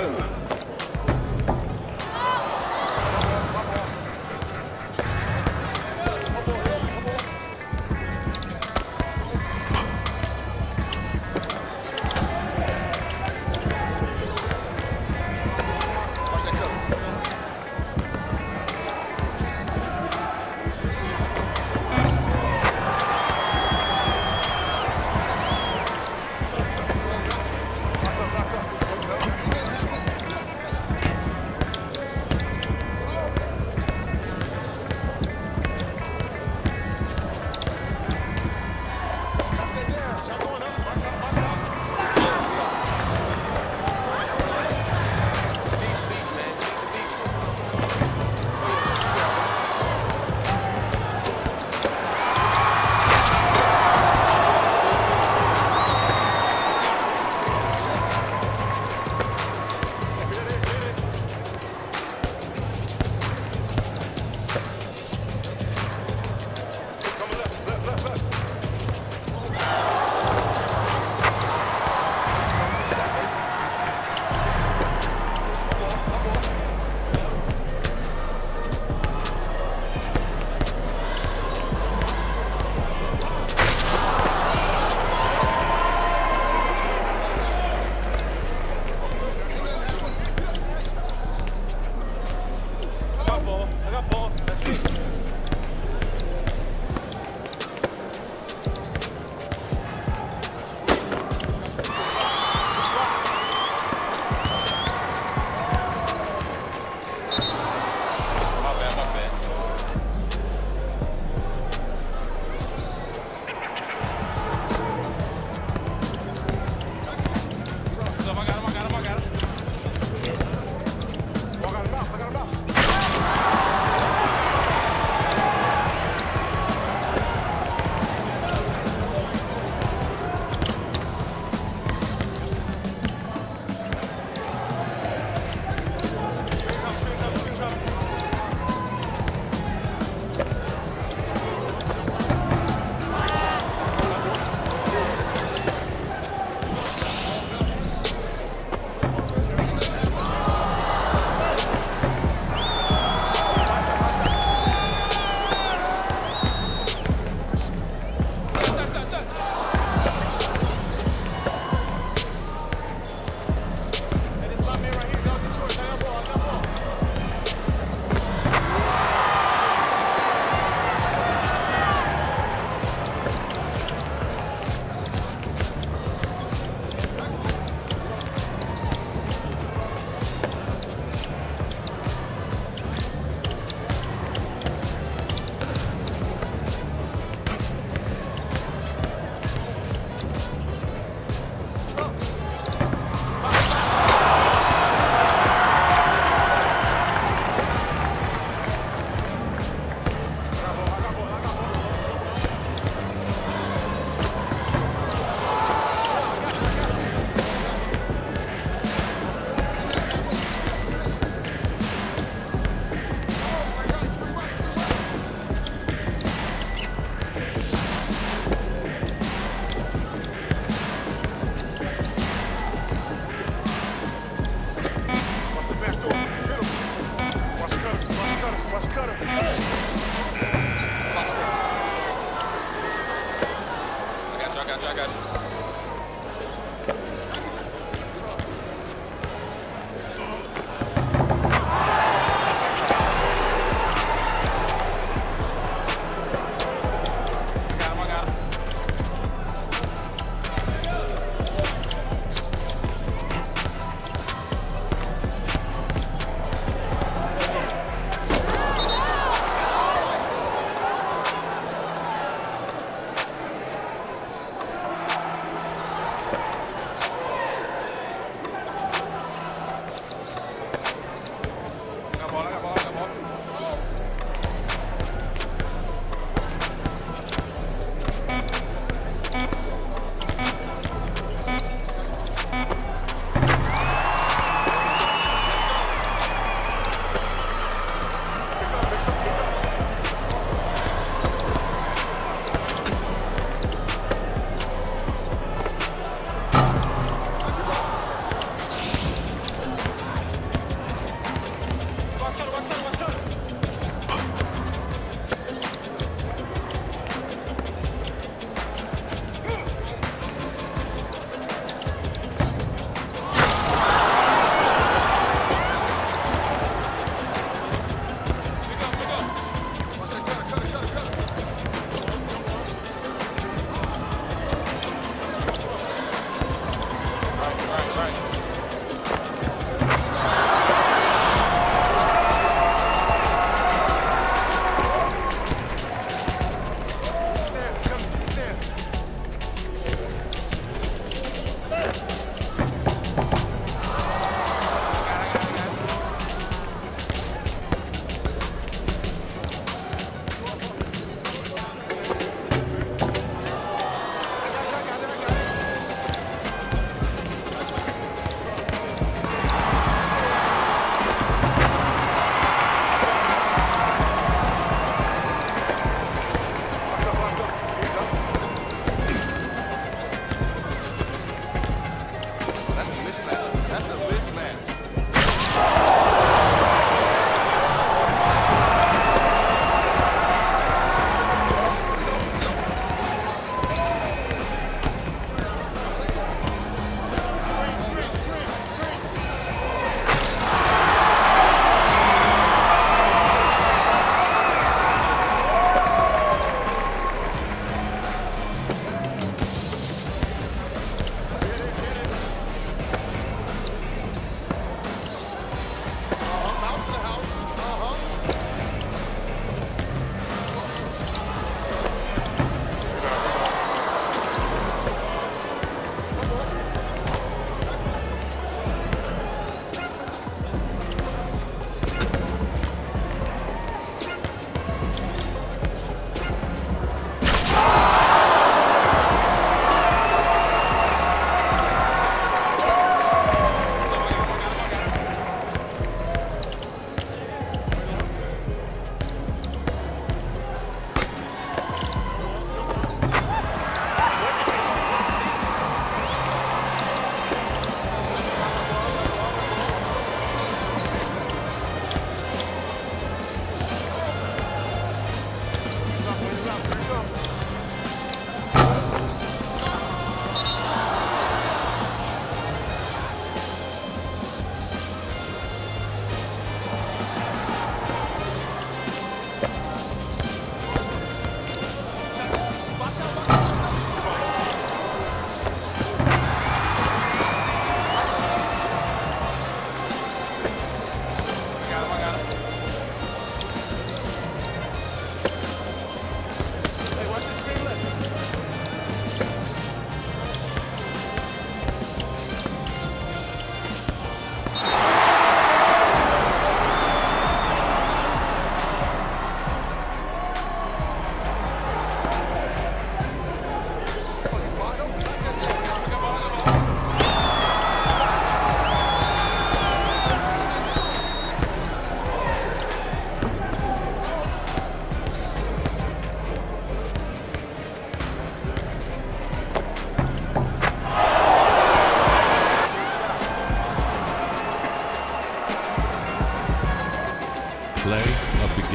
네.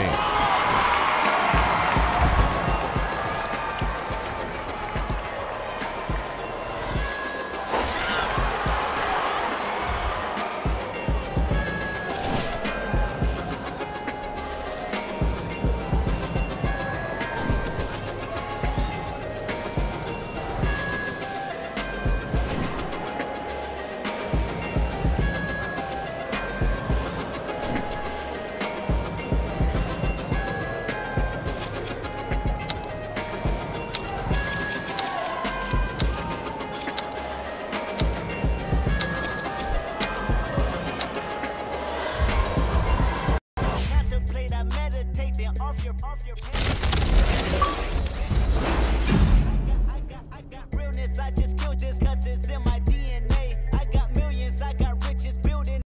Game.